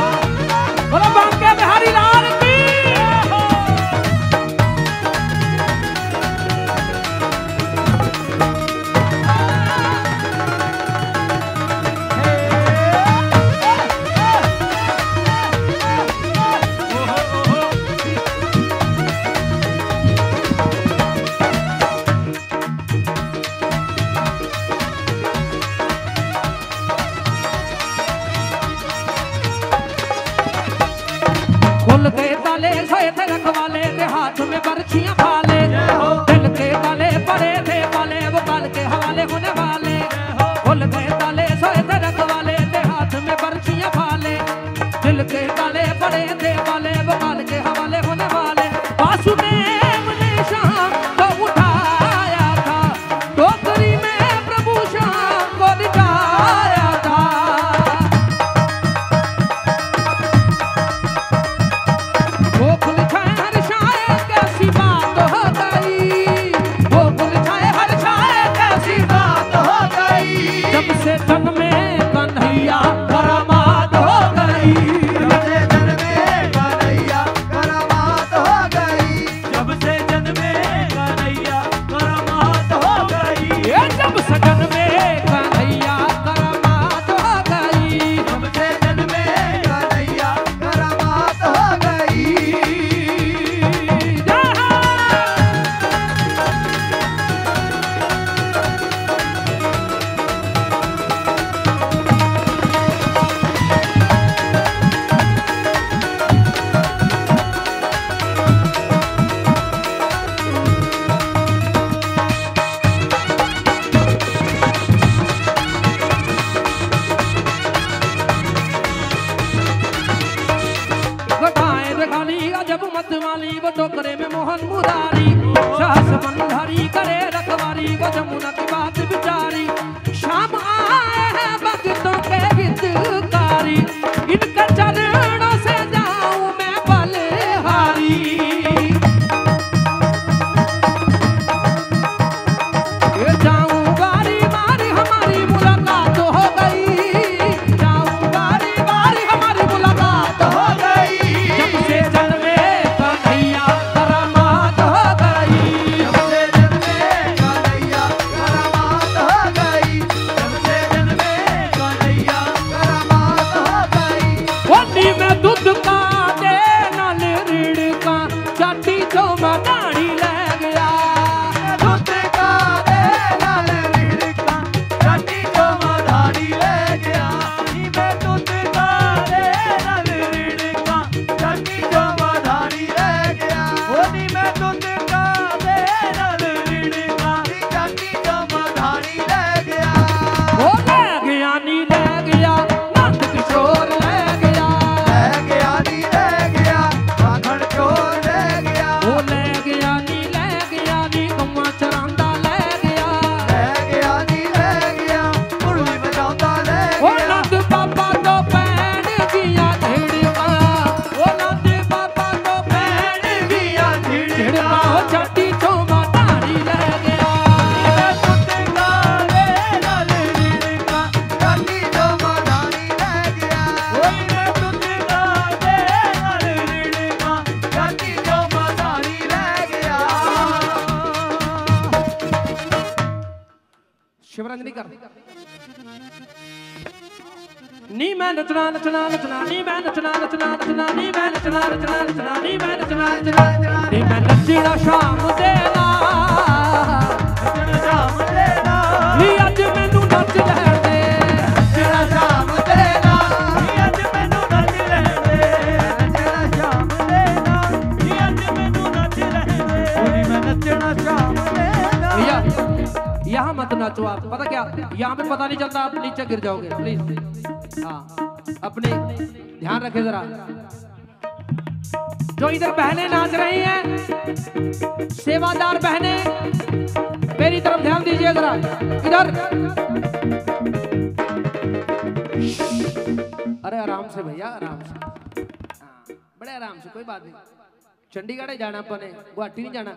चंडीगढ़ जाना अपन, गुवाहाटी नहीं जाना।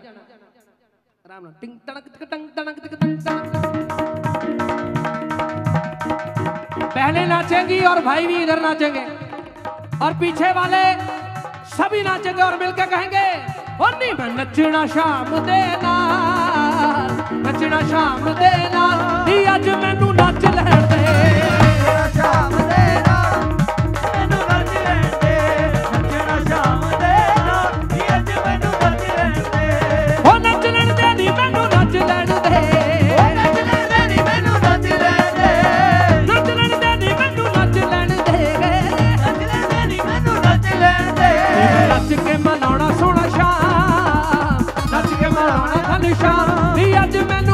आराम टिंग तड़क तक टंग तड़क तक टंग तड़क पहले नाचेंगी और भाई भी इधर नाचेंगे। और पीछे वाले सभी नाचेंगे और मिलकर कहेंगे, ओनी मैं नचना शाम देना नचना शाम देना नी अज मैनू नच लैण दे। शाम ਨਿਸ਼ਾਨ। ਨੀ ਅੱਜ ਮੈਨੂੰ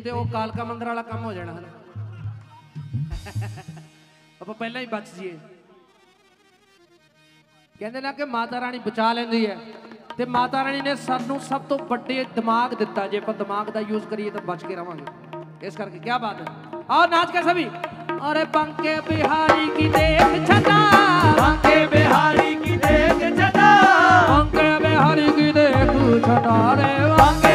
ਨਹੀਂ ਤੇ ਉਹ ਕਾਲਕਾ ਮੰਦਰ ਵਾਲਾ ਕੰਮ ਹੋ ਜਾਣਾ ਆਪਾਂ ਪਹਿਲਾਂ ਹੀ ਬਚ ਜੀਏ ਕਹਿੰਦੇ ਨਾ ਕਿ ਮਾਤਾ ਰਾਣੀ ਬਚਾ ਲੈਂਦੀ ਹੈ ਤੇ ਮਾਤਾ ਰਾਣੀ ਨੇ ਸਾਨੂੰ ਸਭ ਤੋਂ ਵੱਡੇ ਦਿਮਾਗ ਦਿੱਤਾ ਜੇ ਆਪਾਂ ਦਿਮਾਗ ਦਾ ਯੂਜ਼ ਕਰੀਏ ਤਾਂ ਬਚ ਕੇ ਰਵਾਂਗੇ ਇਸ ਕਰਕੇ ਕੀ ਬਾਤ ਹੈ ਆਓ ਨਾਚ ਕੇ ਸਭੀ अरे बंके बिहारी की देख छटा बंके बिहारी की देख छटा बंके बिहारी की देख छटा रे बंके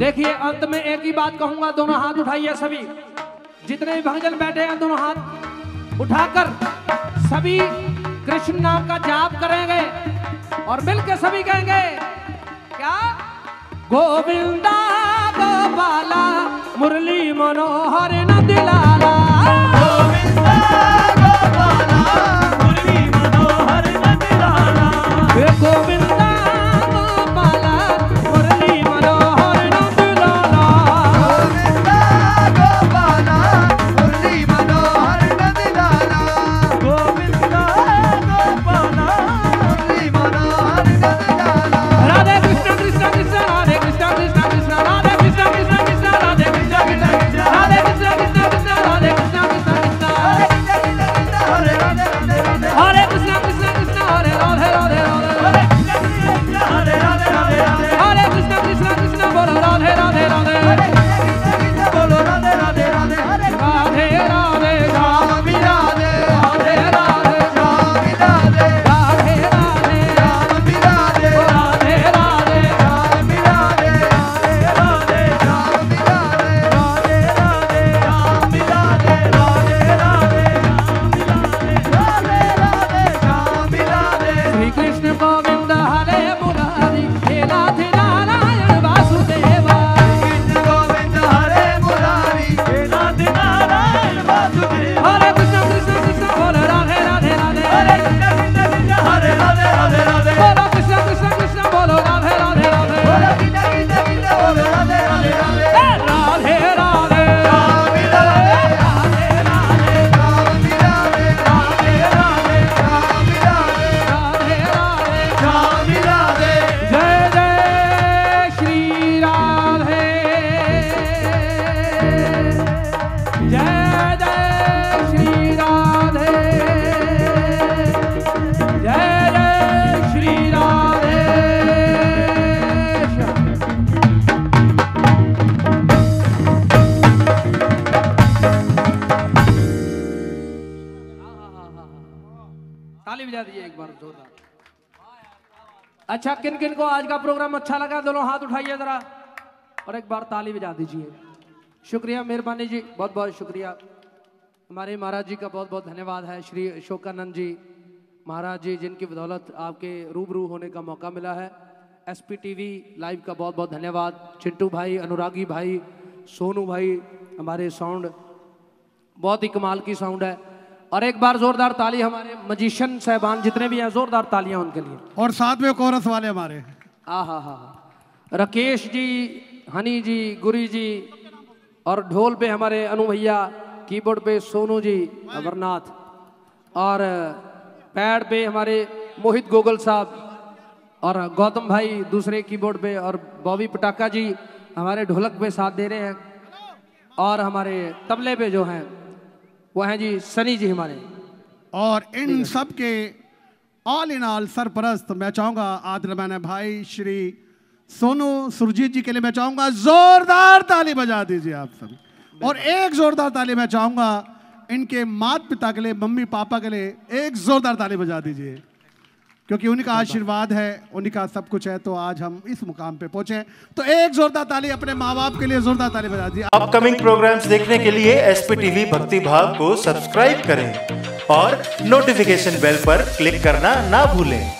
देखिए, अंत में एक ही बात कहूँगा, दोनों हाथ उठाइए सभी। जितने भी भंगजन बैठे हैं, दोनों हाथ उठाकर सभी कृष्ण नाम का जाप करेंगे और मिलकर सभी कहेंगे, क्या? गोविंदा गोपाला, मुरली मनोहर ना बार ताली बजा दीजिए। शुक्रिया मेहरबानी जी बहुत बहुत शुक्रिया। हमारे महाराज जी का बहुत बहुत धन्यवाद है। श्री अशोकानंद जी महाराज जी जिनकी बदौलत आपके रूबरू होने का मौका मिला है। S P T V live का बहुत बहुत धन्यवाद। चिंटू भाई अनुरागी भाई सोनू भाई हमारे साउंड बहुत ही कमाल की साउंड है। और एक बार जोरदार ताली हमारे मजिशियन साहबान जितने भी हैं जोरदार तालियाँ उनके लिए। और साथ में कोरस वाले हमारे। आ हा हा। राकेश जी हनी जी, गुरी जी और ढोल पे हमारे अनु भैया, कीबोर्ड पे सोनू जी, अमरनाथ और पैड पे हमारे मोहित गोगल साहब और गौतम भाई दूसरे कीबोर्ड पे और बॉबी पटाखा जी हमारे ढोलक पे साथ दे रहे हैं और हमारे तबले पे जो हैं, वो हैं जी सनी जी हमारे। और इन सब के ऑल इन ऑल सरपरस्त, मैं चाहूँगा आदर मैंने भाई श्री सोनू सुरजीत जी के लिए मैं चाहूँगा जोरदार ताली बजा दीजिए आप सभी। और एक जोरदार ताली मैं चाहूँगा इनके माता पिता के लिए मम्मी पापा के लिए एक जोरदार ताली बजा दीजिए। क्योंकि उन्हीं का आशीर्वाद है उन्हीं का सब कुछ है तो आज हम इस मुकाम पे पहुँचे तो एक जोरदार ताली अपने माँ बाप के लिए जोरदार ताली बजा दीजिए। अपकमिंग प्रोग्राम्स देखने के लिए एस पी टीवी भक्ति भाव को सब्सक्राइब करें और नोटिफिकेशन बेल पर क्लिक करना ना भूलें।